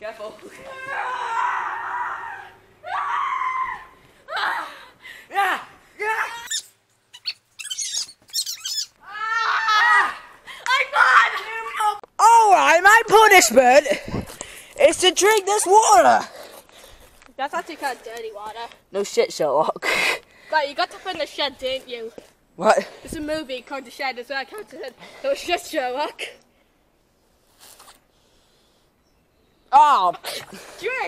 Careful. Alright, my punishment is to drink this water. That's actually kind of dirty water. No shit, Sherlock. But you got to put in the shed, didn't you? What? It's a movie called The Shed as well. I counted it. It was just Sherlock. Oh!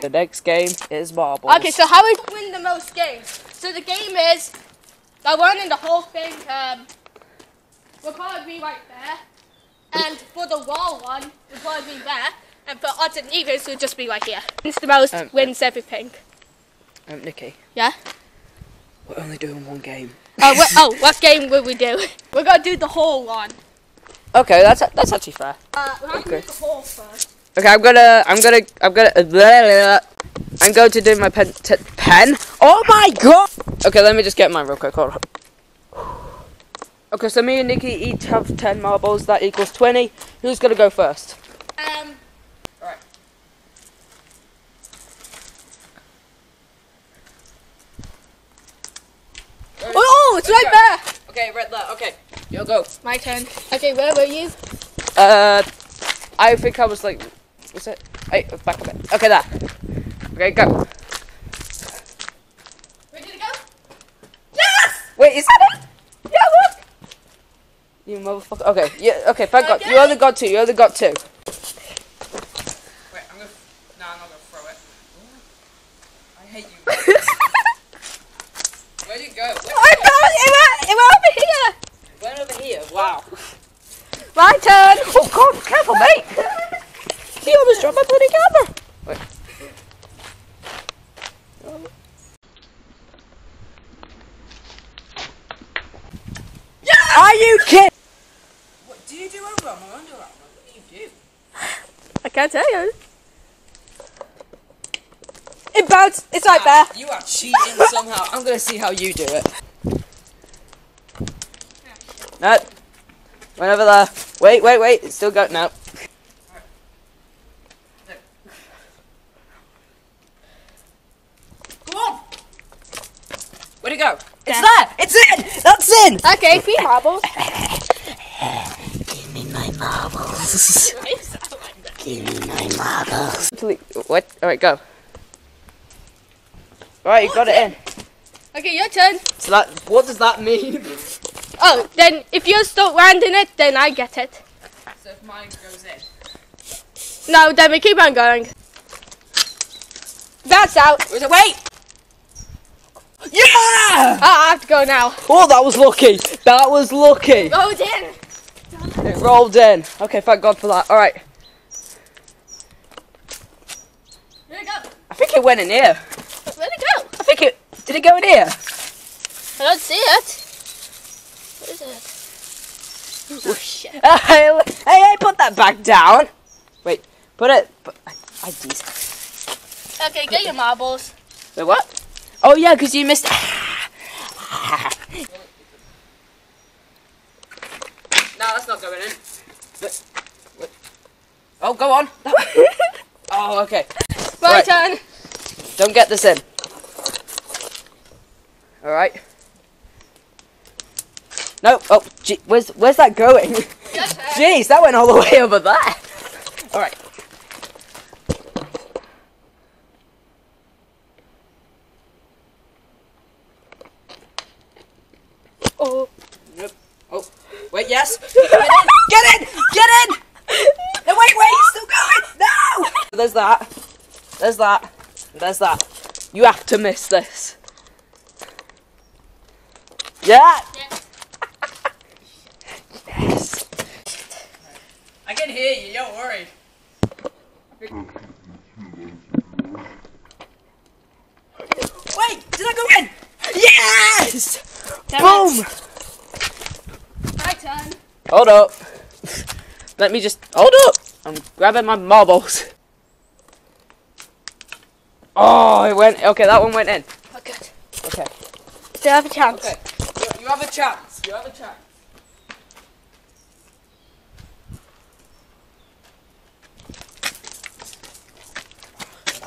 The next game is marbles. Okay, so how we win the most games? So the game is by winning the whole thing. Um, we'll probably be right there, and for the wall one, we'll probably be there, and for odds and evens, we'll just be right here. Wins the most Um, wins everything. Um, Nikki, Yeah. We're only doing one game. Oh, what, oh, what game will we do? We're gonna do the whole one. Okay, that's that's actually fair. Uh, we have to Okay. do the whole first. Okay, I'm gonna, I'm gonna, I'm gonna, uh, blah, blah, blah. I'm going to do my pen, t- pen. Oh my god! Okay, let me just get mine real quick. Hold on. Okay, so me and Nikki each have ten marbles. That equals twenty. Who's gonna go first? Um, oh, it's right there. Okay, right there. Okay, you'll go. My turn. Okay, where were you? Uh, I think I was like, was it? Hey, back a bit. Okay, there. Okay, go. Ready to go? Yes! Wait, is that it? Yeah, look! You motherfucker. Okay, yeah, okay, thank God. You only got two, you only got two. Wait, I'm gonna. No, I'm not gonna throw it. I hate you. Where'd you go? I found it. It went, it went over here. Went over here. Wow. My turn. Oh God, careful, mate! He almost dropped my bloody camera. Wait. Are you kidding? What, do you do a run or under armour? What do you do? I can't tell you. It bounced. It's right there. You are cheating somehow. I'm gonna see how you do it. No. Went over there. Wait, wait, wait. It's still going. No. Come on. Where'd it go? It's There. there. It's in. That's in. Okay, three marbles. Give me my marbles. Give me my marbles. What? All right, go. All right, you got it in. Okay, your turn. So that. What does that mean? Oh, then if you start rounding it, then I get it. So if mine goes in. No, then we keep on going. That's out. Wait, wait! Yeah! Ah, I have to go now. Oh, that was lucky. That was lucky. Rolled in. It rolled in. Okay, thank God for that. All right. Here we go. I think it went in here. Where'd it go? I think it. Did it go in here? I don't see it. What is? Oh shit. hey, hey, hey, put that back down. Wait, put it. Put, I, I did. Okay, get your marbles. Wait, what? Oh yeah, because you missed. no, that's not going in. But, wait. Oh, go on. oh, okay. My Right. turn. Don't get this in. All right. No. Oh, gee, where's where's that going? Jeez, that went all the way over there. All right. Oh. Nope. Oh, wait, yes. Get in! Get in! Get in! No, wait, wait, he's still going! No! There's that. There's that. There's that. You have to miss this. Yeah! Yes. Yes. I can hear you, don't worry. Wait, did I go in? Yes! Damn Boom! it. My turn. Hold up. Let me just hold up. I'm grabbing my marbles. Oh, it went. Okay, that one went in. Okay. good. Okay. still have a chance. Okay, you, you have a chance. You have a chance.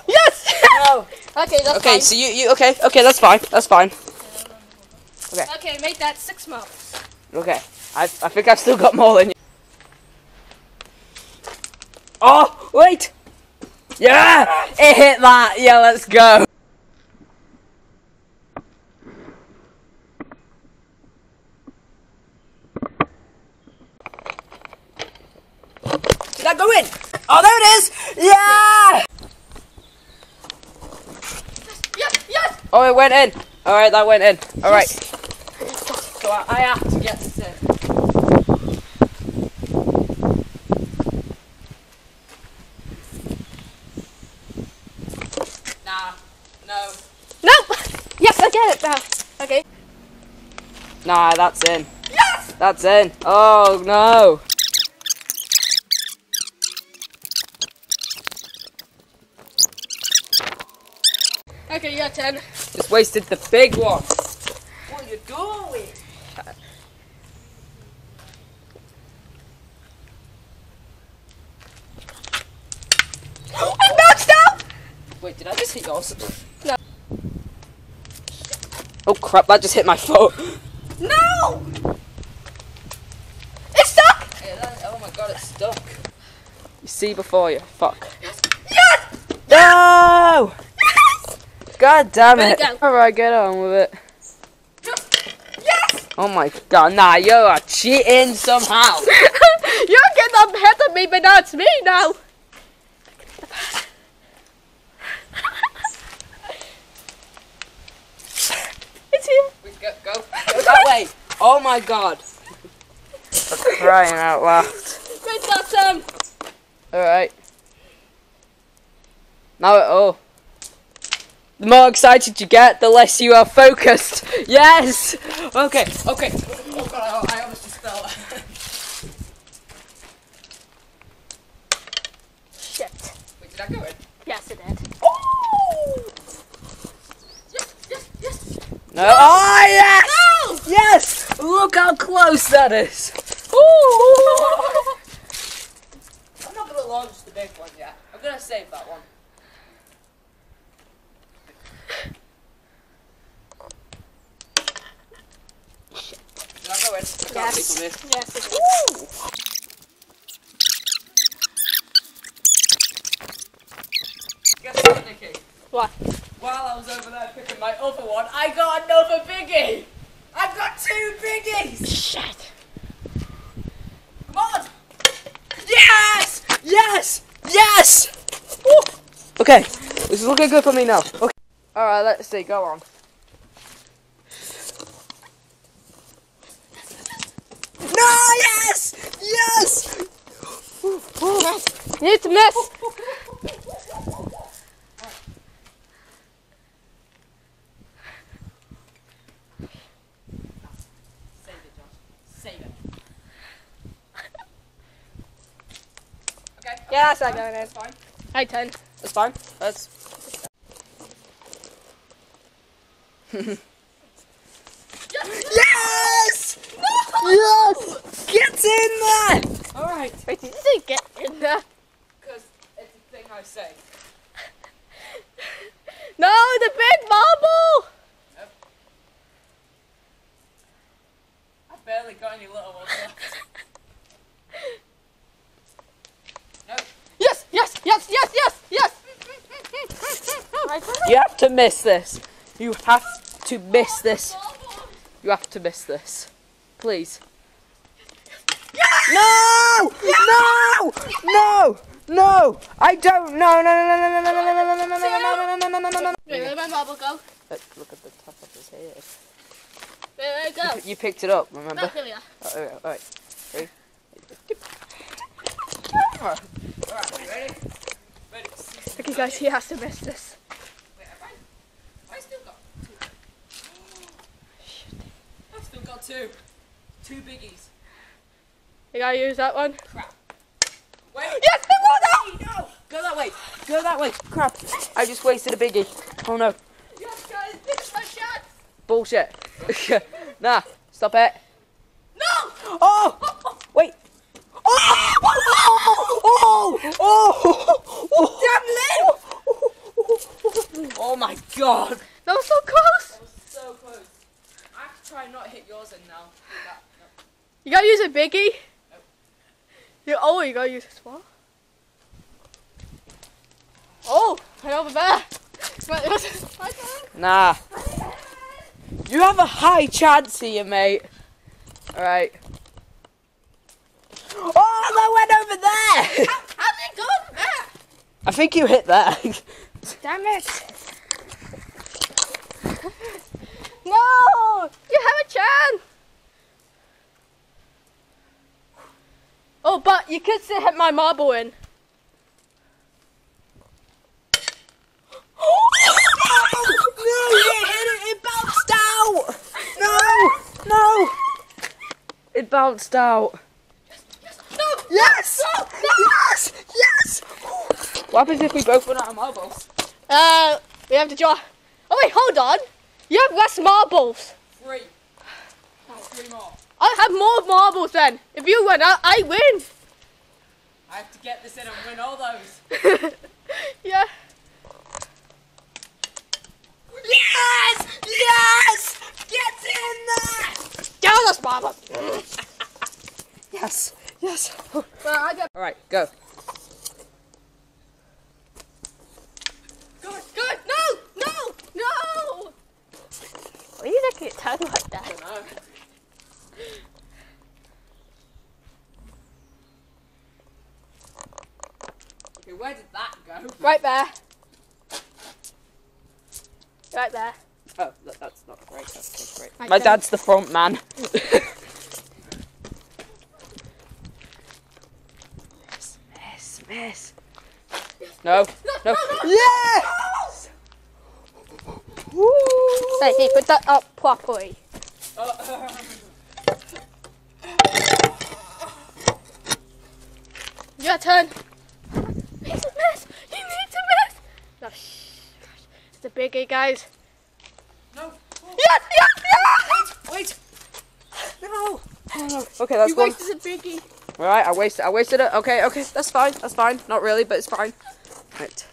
Yes! No. okay, that's Okay, fine. so you, you okay? Okay, that's fine. That's fine. Okay, Okay, make that six marks. Okay, I I think I've still got more than you. Oh wait! Yeah, it hit that. Yeah, let's go. Did that go in? Oh, there it is! Yeah! Yes, yes! Oh, it went in. All right, that went in. All right. So I, I have to get in. Nah, no. Nope! Yes, I get it now. Okay. Nah, that's in. Yes! That's in. Oh no. Okay, your turn. Just wasted the big one. What are you doing? I knocked out! Wait, did I just hit yours? No. Oh crap, that just hit my foot. No! It's stuck! Hey, that- oh my god, it's stuck. You see before you. Fuck. Yes! Yes! No! God damn it. go. Alright, get on with it. Yes! Oh my god, nah, you are cheating somehow. You're getting up ahead of me, but now it's me now. it's him. Wait, Go, go, go that way. Oh my god. I'm crying out loud. Great bottom. Alright. Now, oh. The more excited you get, the less you are focused. Yes! Okay, okay. Oh god, I, I almost just fell. Shit. Wait, did I go in? Yes, it did. Oh! Yes, yes, yes. No. Oh, yes! No! Yes! Look how close that is. Ooh. I'm not gonna launch the big one yet. I'm gonna save that one. Did I go in? I Yes. see from here. Yes, it did. Guess what, Nikki? What? While I was over there picking my other one, I got another biggie. I've got two biggies. Shit. Come on. Yes! Yes! Yes! Woo! Okay, this is looking good for me now. Okay. All right, let's see. Go on. No! Yes! Yes! Yes. You need to miss. Save it, Josh. Save it. Okay. Yeah, that's not going in. That's fine. Hi, 10. That's fine. That's. yes! Yes! Get in there! Alright. Wait, did you say get in there? Because it's a thing I say. No, the big marble! I barely got any little ones left. No. Yes, yes, yes, yes, yes, yes! You have to miss this. You have to miss this. You have to miss this. Please. No! No! No! No! I don't. No! No! No! No! No! No! No! No! No! No! No! No! No! No! No! No! No! No! Wait, where did my marble go? Look look at the top of his head. Where did it go? You picked it up, Oh, remember? here we are. Oh, oh, oh, Alright. Ready? Alright. Alright, ready? Ready? Okay, guys, he has to miss this. Wait, have I? I still got two. I've still got two. Two biggies. You gotta use that one. Crap. Wait. Yes, it was No! Go that way. Go that way. Crap. I just wasted a biggie. Oh no. Yes, guys, this is my shot! Bullshit. nah, stop it. No! Oh! Wait. Oh! Oh! Oh! Oh! Damn Lynn! Oh my god. That was so close! That was so close. I have to try and not hit yours in now. That- You gotta use a biggie. You, oh, you gotta use oh, a small. Oh, right over there. Right, right there. Nah. You have a high chance here, mate. Alright. Oh, that went over there! How, how did it go over there? I think you hit that. Damn it. No! You have a chance! Oh, but you could still hit my marble in. no, you hit it. It bounced out. No, no. It bounced out. No! Yes. No! No! Yes. Yes. What happens if we both run out of marbles? Uh, we have to draw. Oh wait, hold on. You have less marbles. Three. Three more. I have more marbles then. If you win, I, I win. I have to get this in and win all those. yeah. Yes. Yes. Get in there. Get all those marbles. Yes. Yes. Well, I get. All right, go. Good, good. No, no, no. Why are you looking at tongue like that? Okay, where did that go? Right there. Right there. Oh, that, that's not great. That's, that's great. Right My there. dad's the front man. miss, miss, miss. No, no. Yes! Woo! Hey, hey, put that up properly. Your turn. He's a mess. He needs a mess. No, shh. Biggie, guys. No. Yes, yes, yes. Wait. No. No, no. Okay, that's You one. wasted a biggie. All right, I wasted. I wasted it. Okay, okay, that's fine. That's fine. Not really, but it's fine. Right.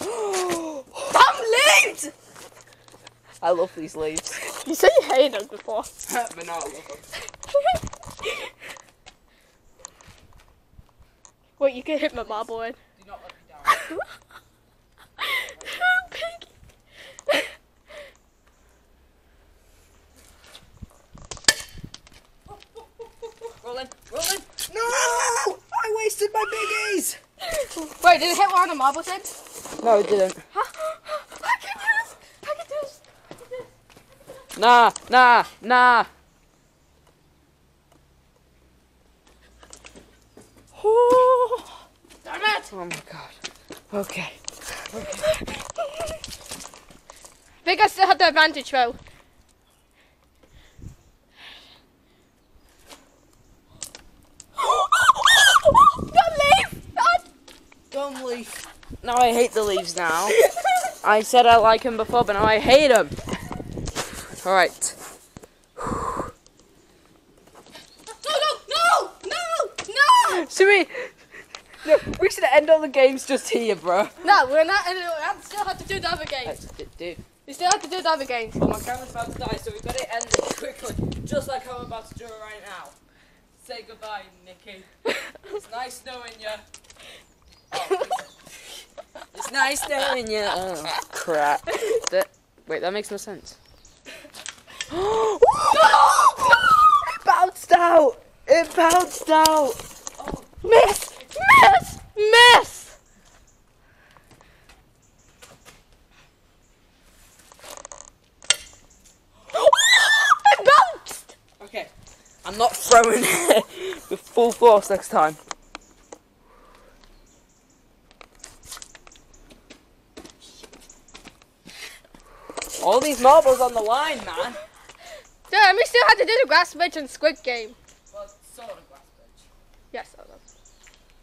I'm late. I love these leaves. You said you hated them before. but now I love them. Wait, you can hit my marble in. Do not let me down. Piggy. Rolling, rolling. No! I wasted my biggies. Wait, did it hit one of the marbles in? No, it didn't. Huh? I can do this. I can do this. I can do this. Nah, nah, nah. Oh, Damn it. oh my god. Okay. Think I still have the advantage though. the leaf! Now I hate the leaves now. I said I like them before, but now I hate them. All right. No, no, no, no, no! Should we? No, we should end all the games just here, bro. No, we're not. We still have to do the other games. Dude. We still have to do the other games. Well, my camera's about to die, so we gotta end this quickly, just like I'm about to do it right now. Say goodbye, Nikki. It's nice knowing you. It's nice knowing you. Oh, crap. That, wait, that makes no sense. it bounced out! It bounced out! Oh. Miss! Miss! Miss! it bounced! Okay, I'm not throwing it with full force next time. All these marbles on the line, man. Damn, we still had to do the grass bridge and squid game. Well, sort of glass bridge. Yes, I.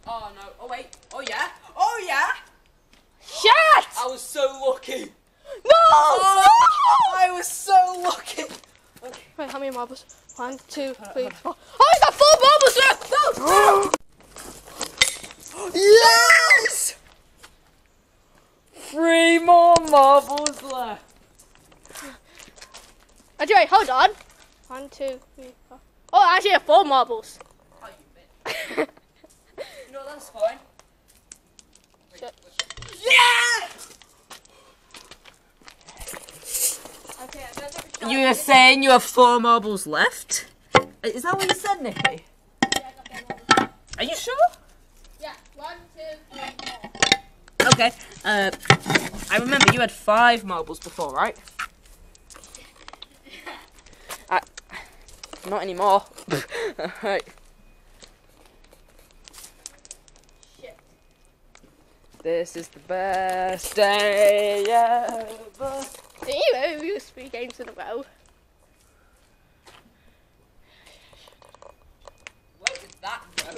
Oh no. Oh wait. Oh yeah. Oh yeah. Shit! I was so lucky. No! Oh, no! I was so lucky. Okay. How many marbles? One, two, three, four. Oh, I got four marbles left. No! yes! Three more marbles left. Actually, wait, hold on. One, two, three, four. Oh, actually, have four marbles. You bitch. no, fine. Shit. Yeah! Okay, I'm gonna take a shot. You were saying you have four marbles left? Is that what you said, Nikki? Yeah, I got four. Are you sure? Yeah, one, two, three, four. Okay. Uh, I remember you had five marbles before, right? I, not anymore. Alright. This is the best day ever. Anyway, we lose three games in a row. Where did that go?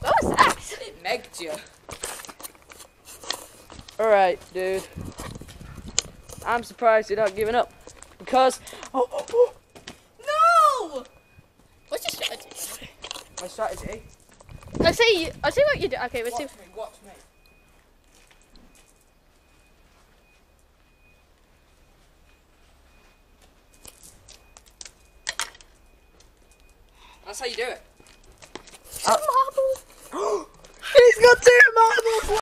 What was that? It megged you. Alright, dude. I'm surprised you're not giving up. Because. Oh, oh, oh. No! What's your strategy? My strategy. I see. I see what you do. Okay, let's see. Me, watch me. That's how you do it. Uh, marbles. He's got two marbles